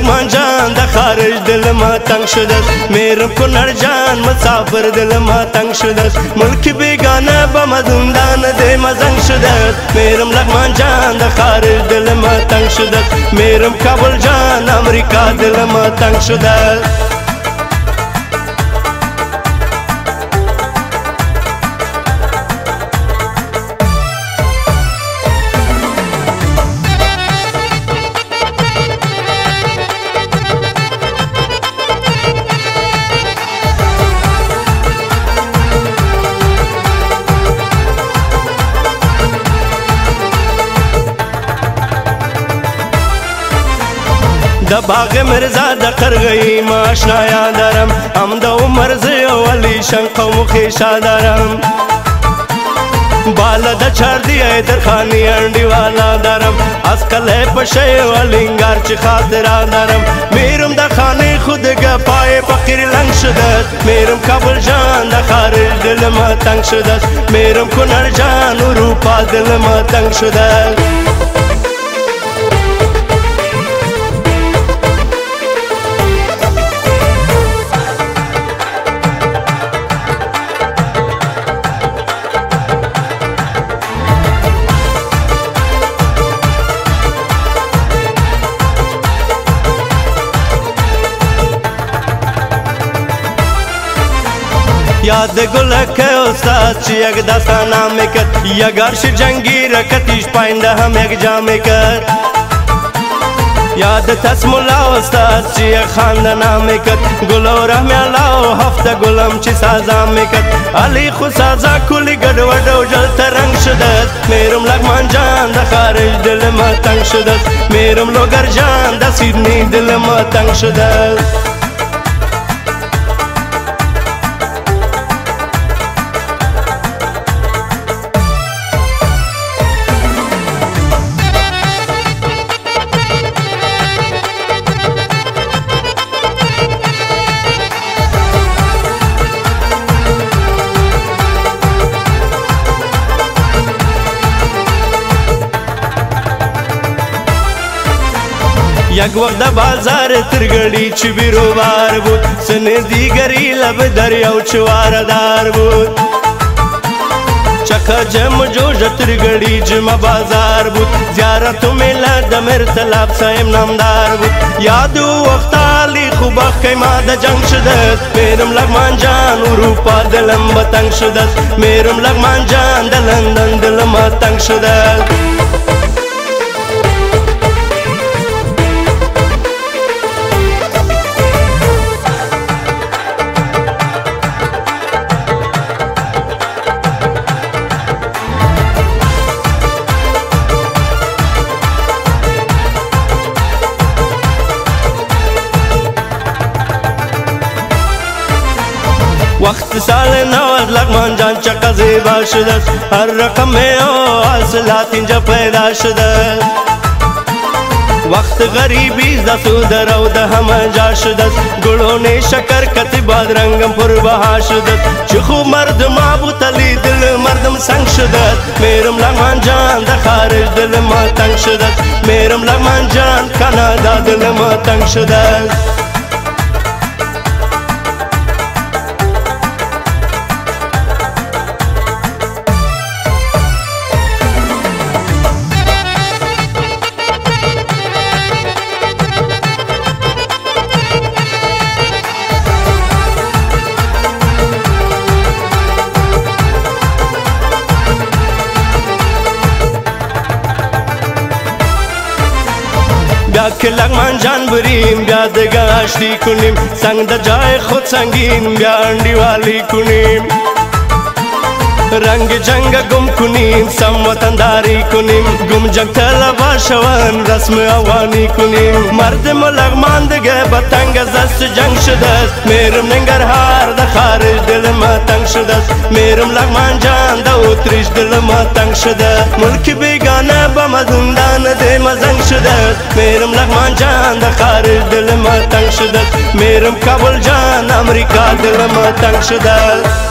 لغمان جان د خارج دل ما تنگ شدس میرم کنر جان مسافر دل ما تنگ شدس ملک بیگانه با مزندان ده مزنگ شدس میرم لغمان جان د خارج دل ما تنگ شدس میرم کابل جان امریکا دل ما تنگ شدس د باغ مرزا د قرغې ما آشنا یادرم هم د عمر زه ولی شن قوم خېشا درم بالا د چار دی در خانی انډی والا درم اس کله پشه ولنګار چې خاطر درم میرم د خانی خود گا پای فقیر لنګ شدت میرم کابل جان د خارج دل ما تنگ شدت میرم کنر جان اروپا دل ما تنگ شدت یاد گلک استاد چی یک داستانا میکرد یک عرش جنگی رکتیش پاینده هم یک جا میکرد یاد تس ملا استاد چی یک خانده نامیکرد گل و رحمی علا و هفته گلم چی سازا میکرد علی خو سازا کلی گدوڑ و جلت رنگ شدد میرم لگمان جان ده خارج دل ما تنگ شدد میرم لوگر جان ده سیدنی دل ما تنگ شدد یک وقت بازار ترگڑی چی بیروبار بود سن دیگری لب دریاو چواردار بود چکا جم جو جترگڑی جم بازار بود زیارتو میلا دمر تلاب سایم نامدار بود یادو وقت علی خوبا خیما دا جنگ شدد میرم لغمان جان اروپا دلم بتنگ شدد میرم لغمان جان دلندن دلم تنگ شدد وقت salına Lagman can çakazı başıdır Her rakam o asıl latince paydaşıdır وقت غریبی دسو درو د هم جا شدس ګړو نه شکر کتی بادرنګم پر بها شدس چخو مرد ما بوتلی دل مردم څنګه شدس میرم لغمان جان د خارج دل ما تنگ شدس میرم لغمان جان کنا دا دل ما تنگ شدس کلغمان جان بریم بیا دگاشتی کنیم سنگ دا جای خود سنگین بیا انڈیوالی کنیم رنگ جنگ گم کنیم سم وطنداری کنیم گم جنگ تلوا شون رسم اوانی کنیم مرد ملغ ماندگه با تنگ از دست جنگ شده است میرم ننگرهار ده خارج دل ما تنگ شده است میرم لغمان جان ده اتریش دل ما تنگ شده ملک بیگانه با مزندان ده مزنگ شده است میرم لغمان جان ده خارج دل ما تنگ شده است میرم کابل جان امریکا دل ما تنگ شده است